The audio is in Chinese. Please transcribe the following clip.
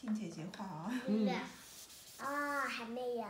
听姐姐话啊，嗯，啊，还没有。